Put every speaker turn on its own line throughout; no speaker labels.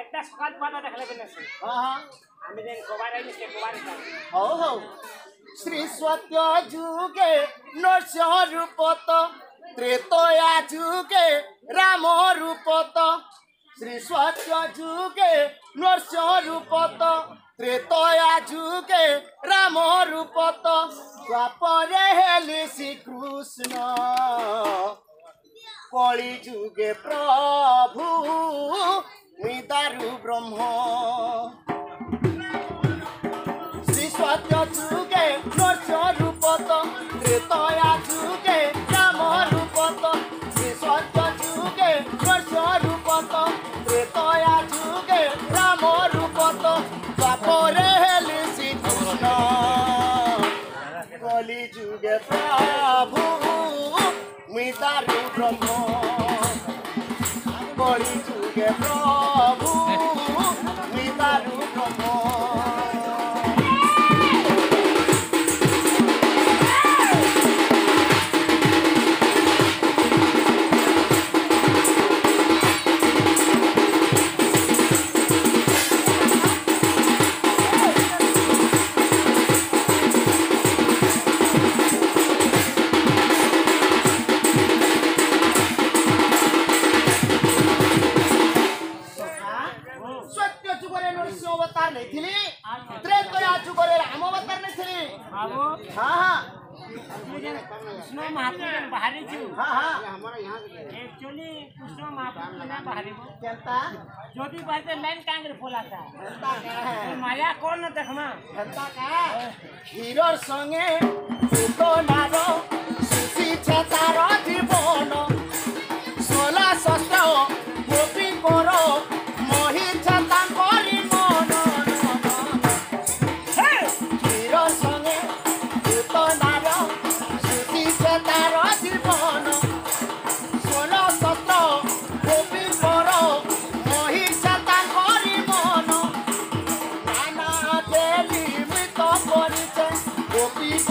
একটা সকাল পাতা দেখলে কিনেছি আমি যেন কবার আইনিছে কবার
হও হও শ্রী সত্য যুগে নস্য রূপত ত্রেতয়া যুগে রাম রূপত ଆଇଲି ସେ କବାର ଖାଇ ହଉ ହଉ ଶ୍ରୀ ସତ୍ୟ ଯୁଗେ ନର୍ସ ରୂପତ ତ୍ରେତୟା ଯୁଗେ ରାମ ରୂପତ ଶ୍ରୀ ସତ୍ୟ ଯୁଗେ ନର୍ସ ରୂପତ ତ୍ରେତୟା ଯୁଗେ ରାମ ରୂପତ ଦ୍ୱାପରେ যুগে প্রভু মিতারু ব্রহ্ম কলি যুগে প্রভু মিতারু ব্রহ্ম
हाँ
हाँ।
उसमें महात्मा बाहरी
हाँ हाँ।
एक्चुअली उसमें महात्मा ना बाहरी को
जनता
जो भी बात मैन कांग्रेस बोला था।
जनता का है। तो
माया कौन देखमा
हीरो संगे तो ना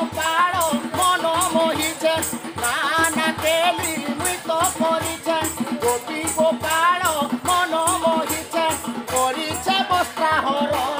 গোপাল মন মোহিছে নানা দেবী মৃত করিছে। গোপী গোপাল মন মোহিছে করিছে বস্ত্রাহরণ কলি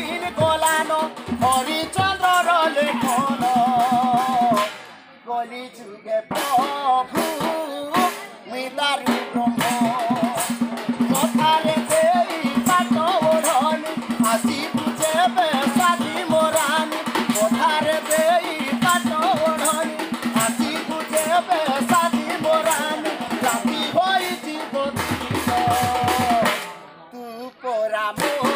দিন গোলানো হরিচন্দ্র লেখন। কলি যুগে প্রভু মিতারি ব্রহ্ম। কথারে সেই পাঠ ওরণি আসি বুঝে বেসাদি মোরানি। কথারে সেই পাঠ ওরণি আসি বুঝে বেসাদি মোরানি। রাতি হয়েছি বন্ধু তু পরামো